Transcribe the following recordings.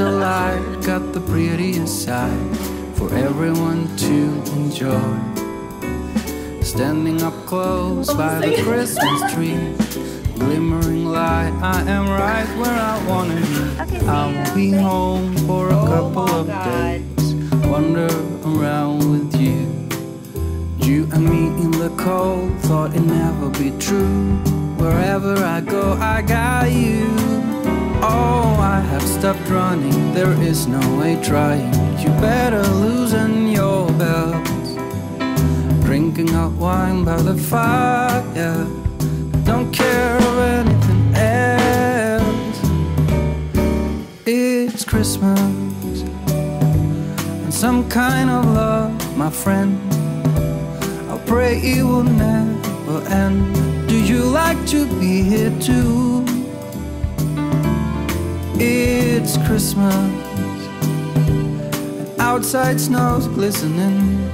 a light, got the prettiest side for everyone to enjoy. Standing up close by the Christmas tree, glimmering light, I am right where I wanna be. I'll be home for a couple of days, wander around with you. You and me in the cold, thought it never be true. Wherever I go, I got you. Oh, I have stopped running, there is no way trying. You better loosen your belt. Drinking hot wine by the fire. Don't care of anything else. It's Christmas and some kind of love, my friend. I pray it will never end. Do you like to be here too? It's Christmas. and Outside snow's glistening.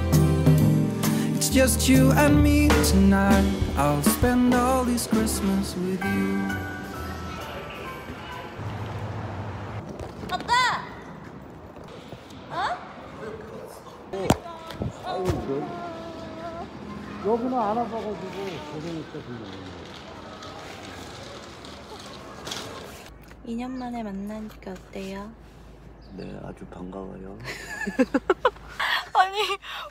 It's just you and me tonight. I'll spend all this Christmas with you. 아빠! 여기는 안 와봐가지고 고생했다 그냥. 2년 만에 만나니까 어때요? 네, 아주 반가워요. 아니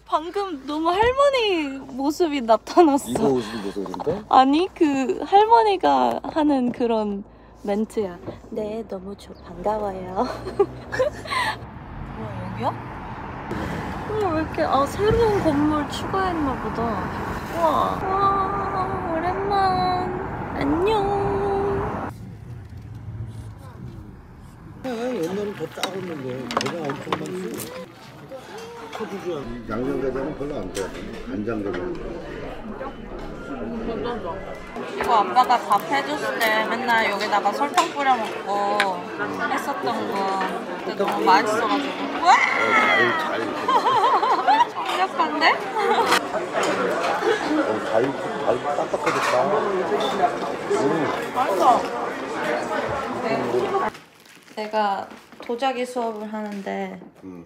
방금 너무 할머니 모습이 나타났어 이거 옷은 모습인데? 아니 그 할머니가 하는 그런 멘트야 네 너무 좋 반가워요 뭐야 여기야? 우와 왜 이렇게 아 새로운 건물 추가했나 보다 우와 와 오랜만 안녕 옛날엔 더 작았는데 배가 엄청 많지. 커지죠. 양념게장은 별로 안 좋아해. 간장게장. 이거 아빠가 밥 해줬을 때 맨날 여기다가 설탕 뿌려 먹고 했었던 거 근데 너무 맛있어가지고 와! 완벽한데? 어, 잘, 잘 딱딱해졌다. 음, 맛있어 내가 도자기 수업을 하는데 음.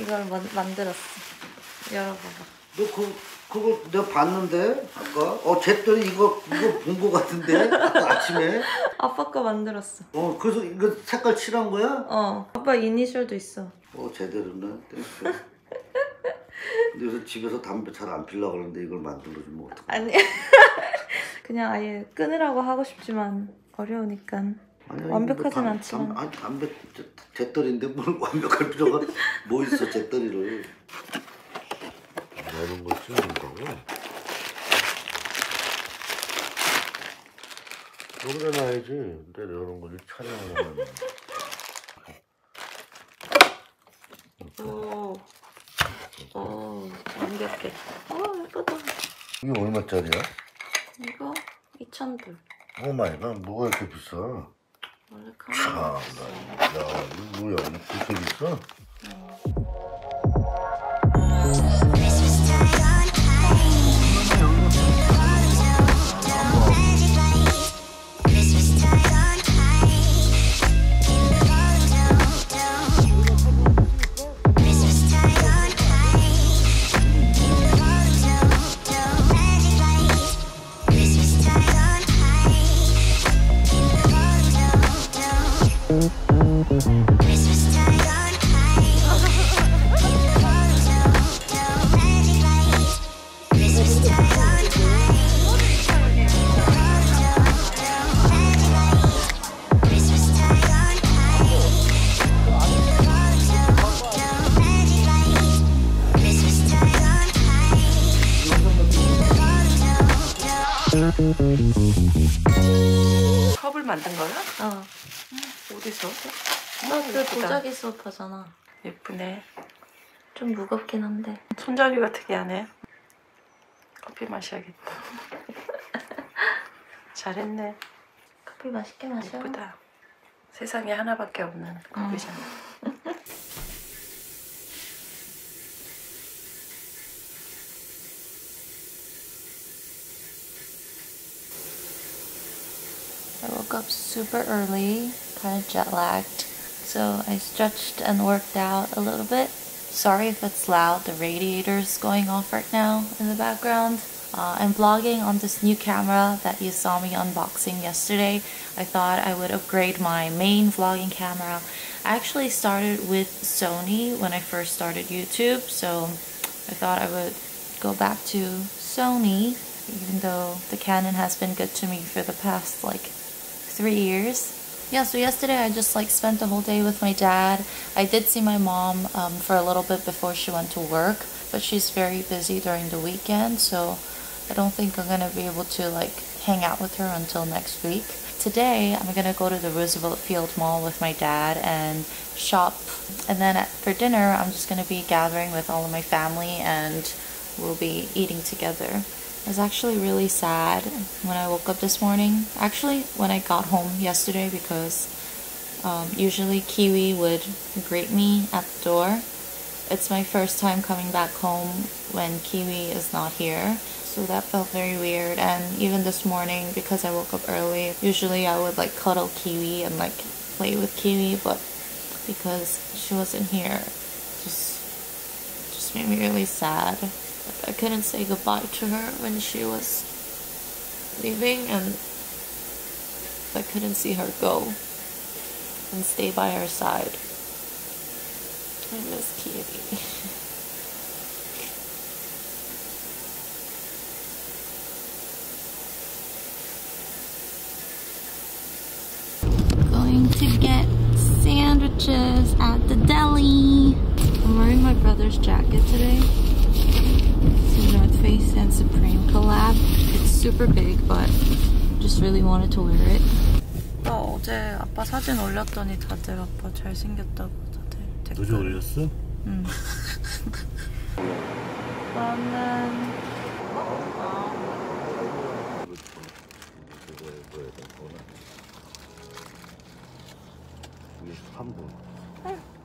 이걸 만, 만들었어. 열어봐봐. 너 그, 그거 내가 봤는데 아까? 어 쟤들이 이거 이거 본 거 같은데? 아까 아침에? 아빠 거 만들었어. 어 그래서 이거 색깔 칠한 거야? 어. 아빠 이니셜도 있어. 어 제대로네. 요새 집에서 담배 잘 안 피려고 그러는데 이걸 만들어주면 어떡해? 아니 그냥 아예 끊으라고 하고 싶지만 어려우니까 아니, 완벽하진 뭐 담- 않지만. 담, 아니 담배 제- 제떨인데 뭘 완벽할 필요가 뭐 있어 제떨이를 이런 걸 찍는다고? 여기다 놔야지. 근데 이런 걸 촬영을 하면. 오, 오 완벽해 오 예쁘다 이게 얼마짜리야? 이거 2,000불 오 마이 갓, 뭐가 이렇게 비싸? 참나, 야, 누구야? 이 구슬 있어? 어디서? 나그 도자기 수업 하잖아 예쁘네. 좀 무겁긴 한데 손잡이가 특이하네. 커피 마셔야겠다. 잘했네. 커피 맛있게 마셔 예쁘다. 세상에 하나밖에 없는 커피잖아. I woke up super early, kind of jet lagged. So I stretched and worked out a little bit. Sorry if it's loud, the radiator's going off right now in the background. Uh, I'm vlogging on this new camera that you saw me unboxing yesterday. I thought I would upgrade my main vlogging camera. I actually started with Sony when I first started YouTube, so I thought I would go back to Sony even though the Canon has been good to me for the past like three years. Yeah, so yesterday I just like spent the whole day with my dad. I did see my mom um, for a little bit before she went to work, but she's very busy during the weekend, so I don't think I'm gonna be able to like hang out with her until next week. Today I'm gonna go to the Roosevelt Field Mall with my dad and shop, and then at, for dinner I'm just gonna be gathering with all of my family and we'll be eating together. I was actually really sad when I woke up this morning. Actually, when I got home yesterday because um, usually Kiwi would greet me at the door. It's my first time coming back home when Kiwi is not here. So that felt very weird. And even this morning, because I woke up early, usually I would like cuddle Kiwi and like play with Kiwi, but because she wasn't here, just just made me really sad. I couldn't say goodbye to her when she was leaving and I couldn't see her go and stay by her side. I miss Kitty. Going to get sandwiches at the deli. I'm wearing my brother's jacket today. It's a North Face and Supreme collab. It's super big, but just really wanted to wear it. 어, 어제 아빠 사진 올렸더니 다들 아빠 잘생겼다고 다들 댓글. 어제 올렸어? 응. 나는 이게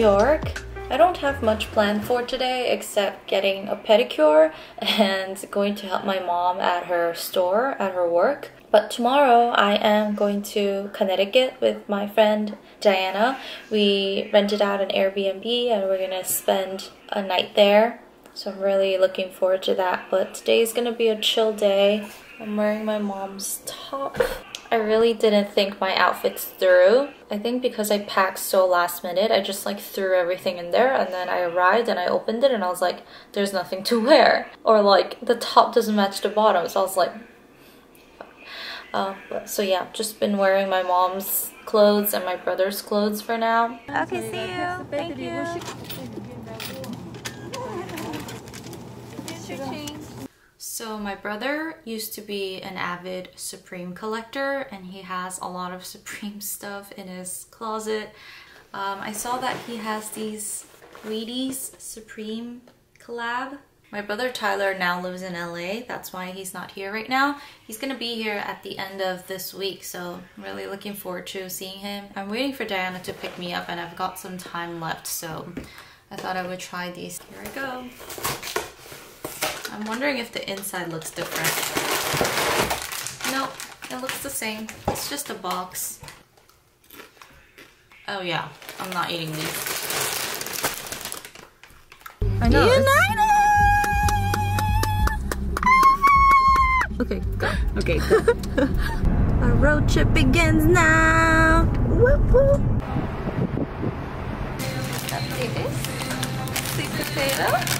York. I don't have much planned for today except getting a pedicure and going to help my mom at her store at her work. But tomorrow I am going to Connecticut with my friend Diana. We rented out an Airbnb and we're gonna spend a night there. So I'm really looking forward to that. But today is gonna be a chill day. I'm wearing my mom's top. I really didn't think my outfits through. I think because I packed so last minute, I just like threw everything in there and then I arrived and I opened it and I was like, there's nothing to wear. Or like the top doesn't match the bottom. So I was like, uh, so yeah, just been wearing my mom's clothes and my brother's clothes for now. Okay, see you. Thank you. So my brother used to be an avid Supreme collector and he has a lot of Supreme stuff in his closet. Um, I saw that he has these Wheaties Supreme collab. My brother Tyler now lives in LA. That's why he's not here right now. He's gonna be here at the end of this week, so I'm really looking forward to seeing him. I'm waiting for Diana to pick me up and I've got some time left, so I thought I would try these. Here I go. I'm wondering if the inside looks different. Nope, it looks the same. It's just a box. Oh yeah, I'm not eating these. I know. United! Okay, go. Okay, go. Our road trip begins now. Whoop whoop. Sweet potato.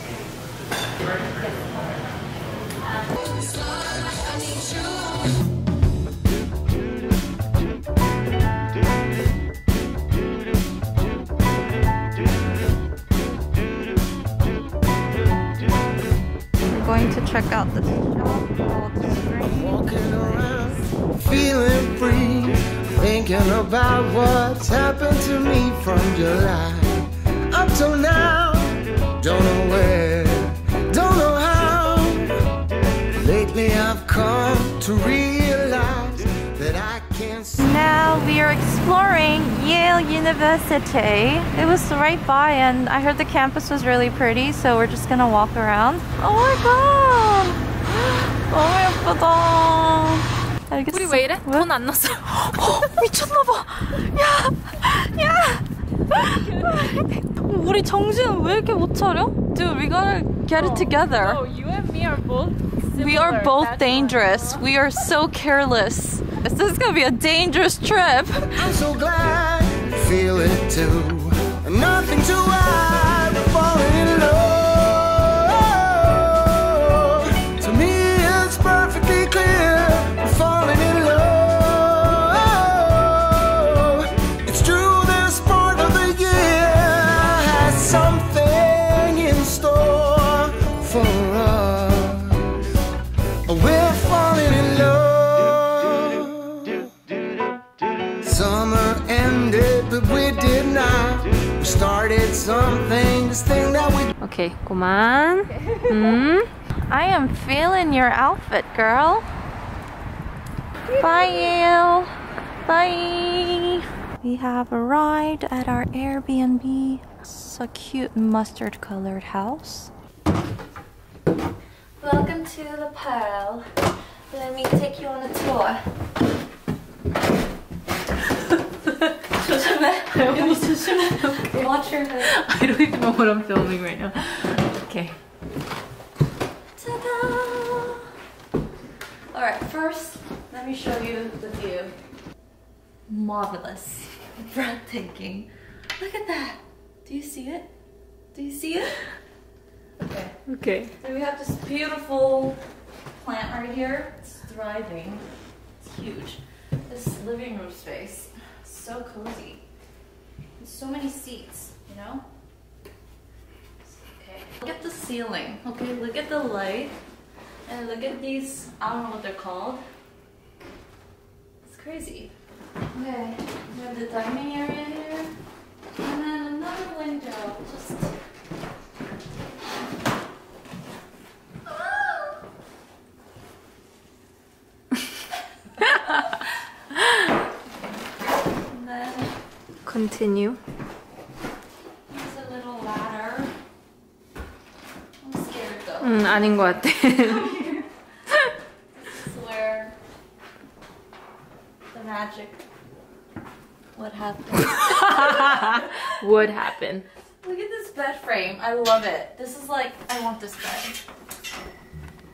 going to check out this. Walking around, feeling free, thinking about what's happened to me from July up till now. Don't know where, come to realize that I can't see. Now we are exploring Yale University. It was right by, and I heard the campus was really pretty, so we're just gonna walk around. Oh my god! 너무 예쁘다. 알겠어. 우리 왜 이래? 왜? 돈 안 났어요. 어, 미쳤나봐. 야, 야. 우리 정신 왜 이렇게 못 차려? Dude, we gotta get it together. Oh, you and me are both. we are both That's dangerous. We are so careless. This is gonna be a dangerous trip. I'm so glad you feel it too. Nothing to hide, summer ended, but we did not. We started something, this thing that we. Okay, Kuman. Mm. I am feeling your outfit, girl. Bye, Yale. Bye. We have arrived at our Airbnb. It's a cute mustard colored house. Welcome to the Pearl. Let me take you on a tour. It was just watch your head. I don't even know what I'm filming right now. Okay. Alright, first, let me show you the view. Marvelous. Breathtaking. Look at that. Do you see it? Do you see it? Okay. Okay. So we have this beautiful plant right here. It's thriving. It's huge. This living room space. So cozy. So many seats, you know? Okay. Look at the ceiling. Okay, look at the light. And look at these, I don't know what they're called. It's crazy. Okay, we have the dining area here. And then another window. Just And then Continue. there's a little ladder. I'm scared though. 음, 아닌 것 같아. This is where the magic would happen. Would happen. Look at this bed frame. I love it. This is like, I want this bed.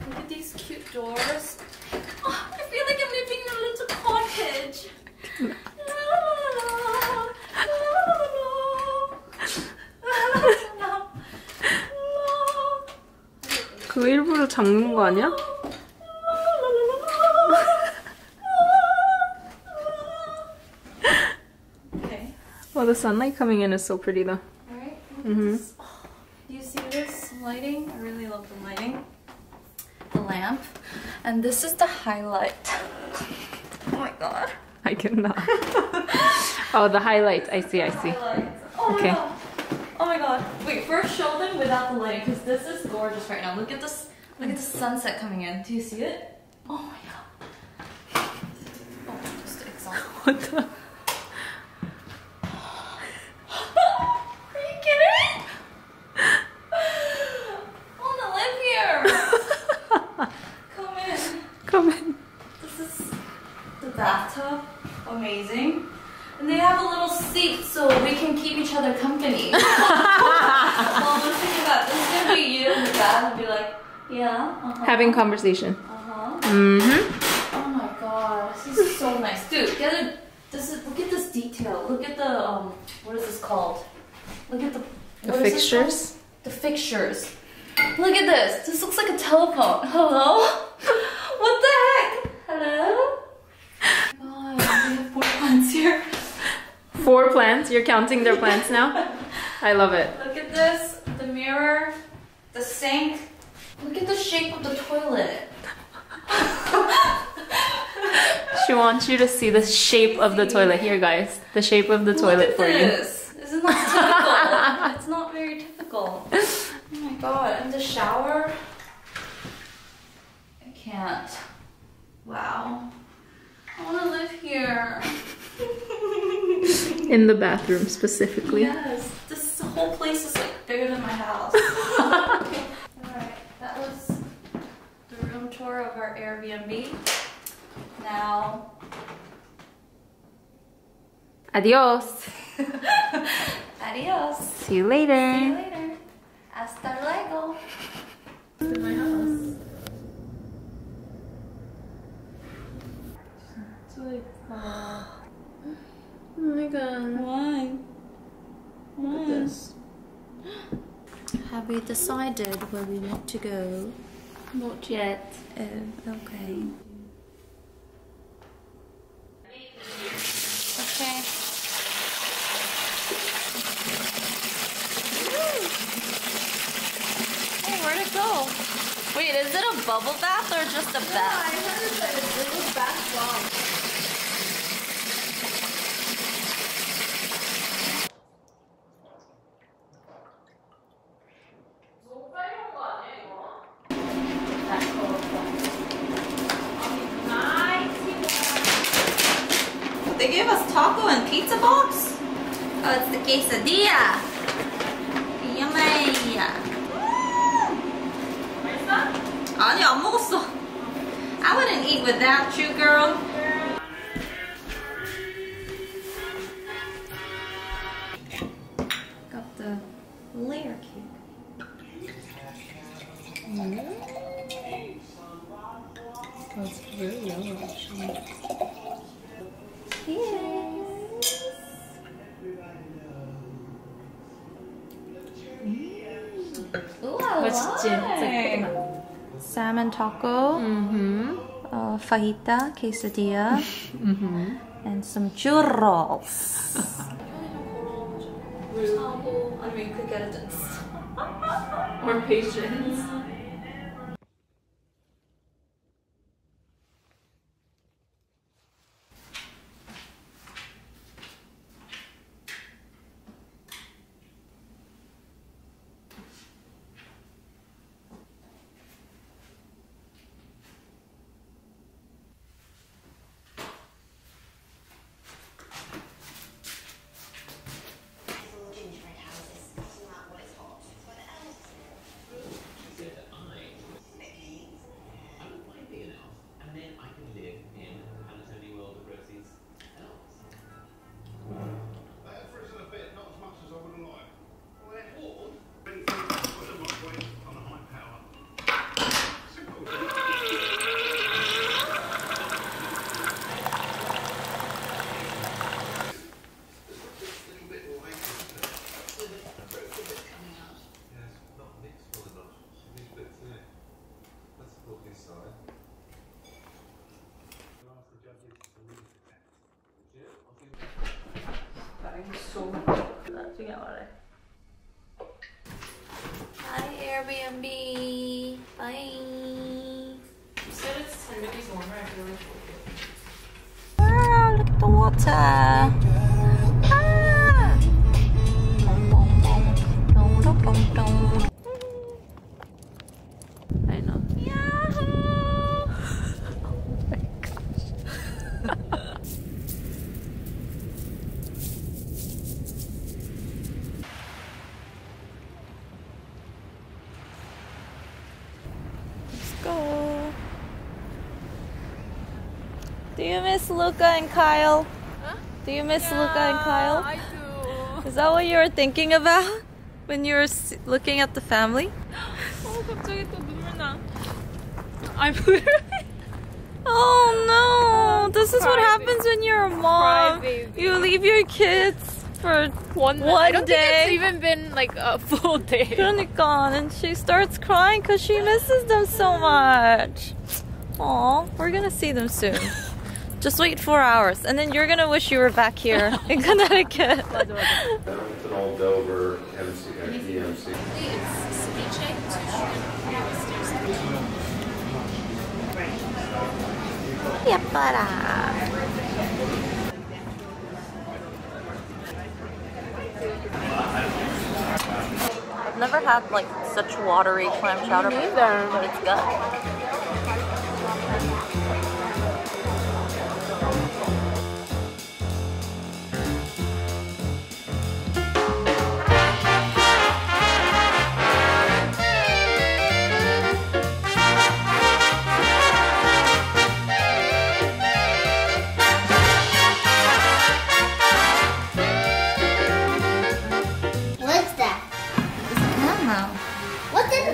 Look at these cute doors. 잡는 거 아니야? Okay. Oh, the sunlight coming in is so pretty though. Alright. Mhm. Do you see this lighting? I really love the lighting. The lamp. And this is the highlight. Oh my god. I cannot. oh, the highlights. I see, I see. Highlight. Oh Okay. my god. Oh my god. Wait, first show them without the lighting because this is gorgeous right now. Look at this. Look at the sunset coming in. Do you see it? Oh my god. Oh, just exhausted. What the? Are you kidding? I wanna live here. Come in. Come in. This is the bathtub. Amazing. And they have a little seat so we can keep each other company. well, I'm thinking about this is gonna be you and the dad will be like, yeah, uh-huh, Having conversation. uh-huh. Mm-hmm. Oh my god, this is so nice, Dude, get it. This is look at this detail. Look at the um. What is this called? Look at the. The what is this called? fixtures? The fixtures. Look at this. This looks like a telephone. Hello? what the heck? Hello? Oh, we have four plants here. Four plants. You're counting their plants now? I love it. Look at this. The mirror. The sink. Look at the shape of the toilet. She wants you to see the shape of the toilet. Here, guys. The shape of the toilet Look at for you. this. Isn't that typical? it's not very typical. Oh my god, and the shower? I can't. Wow. I wanna live here. In the bathroom specifically. Yes, this whole place is like bigger than my house. Alright, that was the room tour of our Airbnb. Now, Adios. adios. See you later. See later. you later. Hasta luego. In my house. It's like, uh, Oh my god. why? Why? Have we decided where we want to go? Not yet. Oh, okay. Okay. Hey, where'd it go? Wait, is it a bubble bath or just a bath? I heard that it was bath taco and pizza box? Oh, it's the quesadilla. Yummy. 아니 안 먹었어. I wouldn't eat without you, girl. Taco, Mm-hmm. uh, fajita, quesadilla, and some churros. I mean, could get it. Or patience. miss Luca and Kyle? Do you miss Luca and Kyle? I do. Is that what you were thinking about when you were s- looking at the family? 어, 갑자기 또 눈물 나. I'm literally. Oh no! This is what happens when you're a mom. baby. You leave your kids for One, One I don't day. think it's even been like a full day. 그러니까 and she starts crying because she misses them so much. Aw, we're gonna see them soon. Just wait four hours, and then you're gonna wish you were back here in Connecticut. Yeah, but uh... I've never had like such watery clam chowder. Neither. But it's good.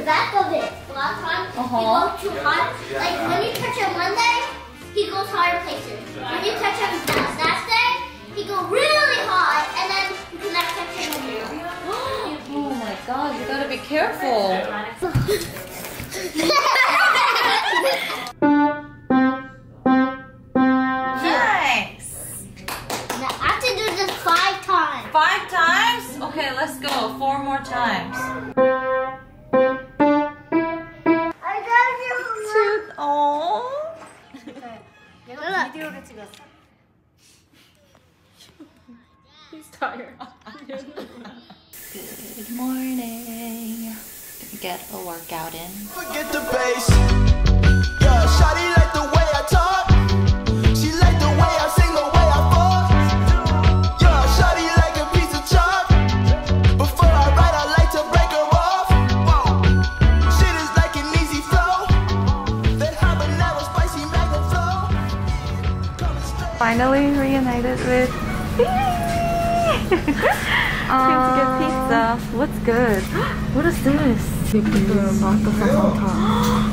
The back of it? Last time Uh-huh. he goes too hot. Like when you touch him one day, he goes higher places. When you touch him the next day, he goes really hot, and then you cannot touch him anymore. Oh my god, you gotta be careful. Nice. Now I have to do this five times. Five times? Okay, let's go. Four more times. You. Oh. He's tired. Good morning. Gonna get a workout in. Forget the bass. Yeah, What's good? What is this? Amazing.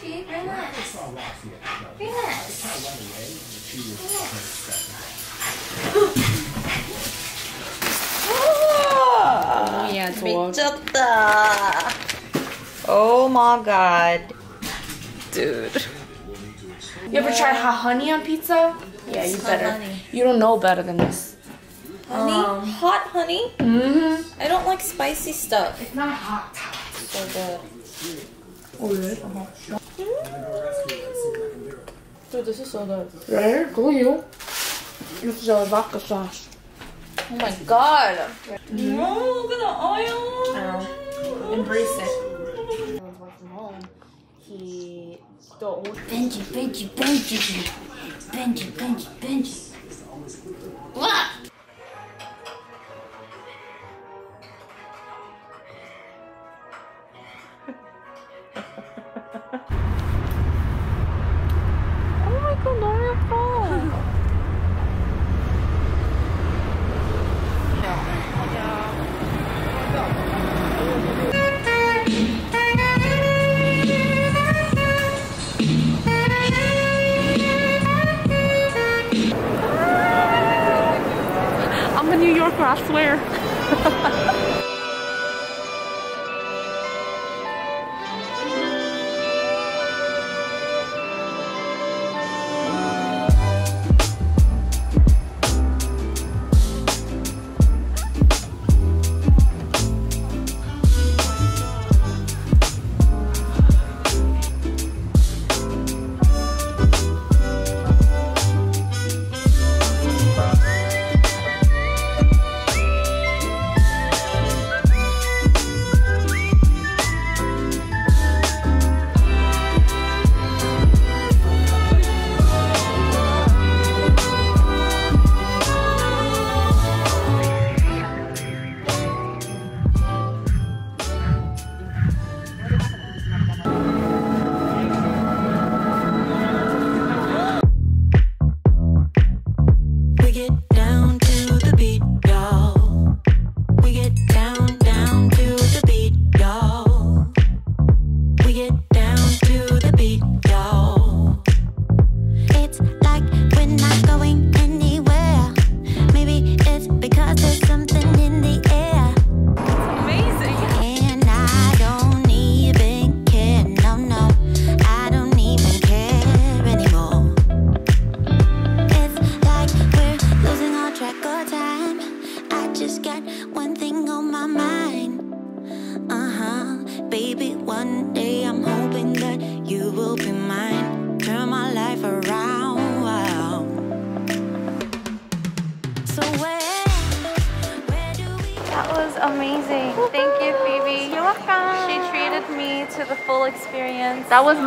Gee, relax. Relax. Relax. yeah, it's Oh my god. Dude. You ever tried hot honey on pizza? Yeah, you better. You don't know better than this. Honey? Um, hot honey? Mm hmm I don't like spicy stuff. It's not hot. So good. Dude, this is so good. Right? Go you. This is a vodka sauce. Oh my god. No, look at the oil. Embrace it. Work from home. He don't. Benji, Benji, Benji, Benji, Benji, Benji.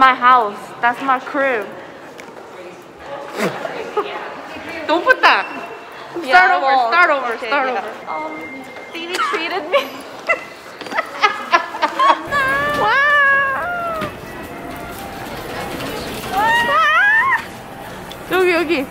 my house. That's my crib. Don't put that. Start Yeah, I over, won't. start over, Okay, start yeah. over. Um, Phoebe treated me. 여기 여기